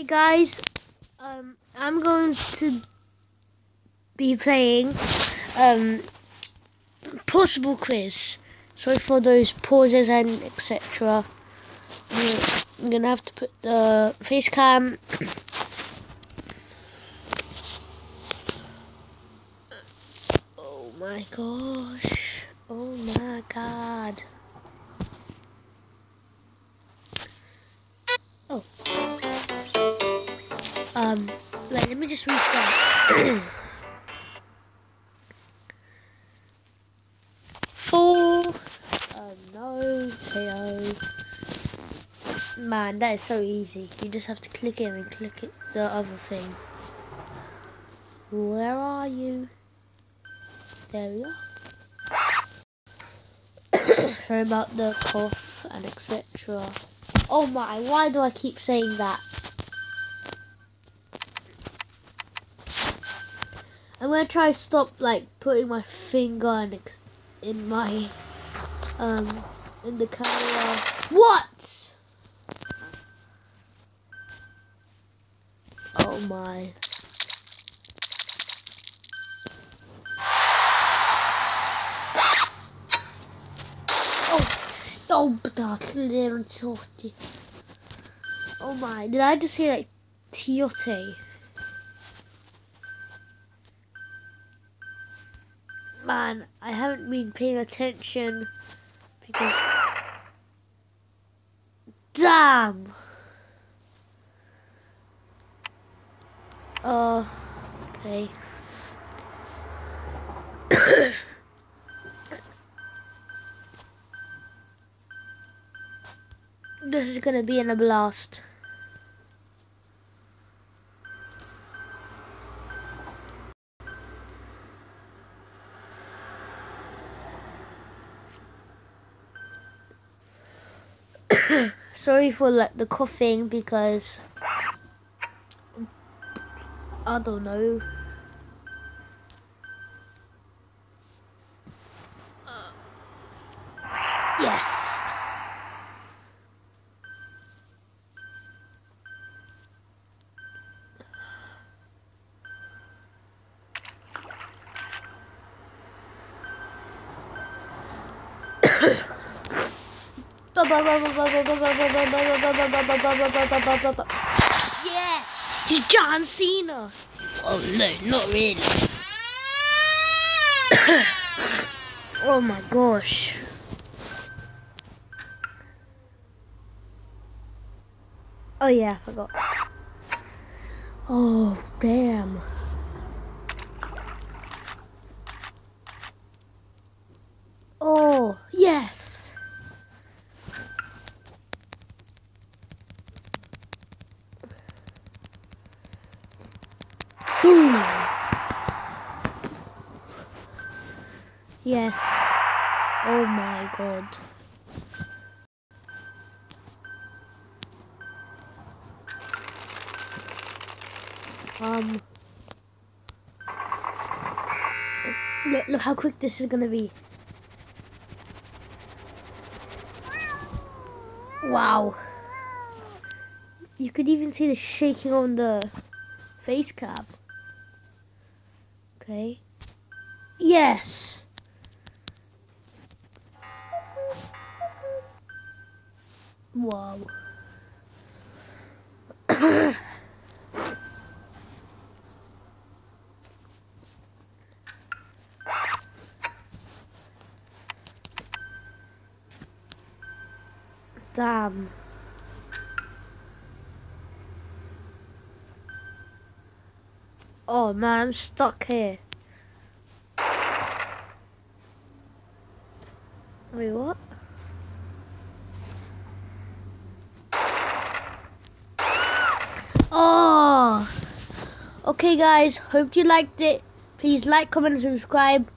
Hey guys, um, I'm going to be playing um, possible quiz. Sorry for those pauses and etc. I'm gonna have to put the face cam. Oh my gosh! Oh my god! Um, wait, let me just restart. Four. Oh no, KO. Man, that is so easy. You just have to click it and click it the other thing. Where are you? There we are. Sorry about the cough and etc. Oh my, why do I keep saying that? I'm gonna try to stop like putting my finger in, in my um in the camera. What? Oh my. Oh, stop that little torty. Oh my, did I just say like tiote? Man, I haven't been paying attention because... Damn! Uh, okay. this is gonna be in a blast. Sorry for like the coughing because I don't know. Yes. Yeah, he's John Cena. Oh no, not really. oh my gosh. Oh yeah, I forgot. Oh damn. Oh yes. Yes. Oh my god. Um. Look, look how quick this is gonna be. Wow. You could even see the shaking on the face cam. Okay. Yes. Wow. Damn. Oh man, I'm stuck here. Wait, what? Oh! Okay guys, hope you liked it. Please like, comment and subscribe.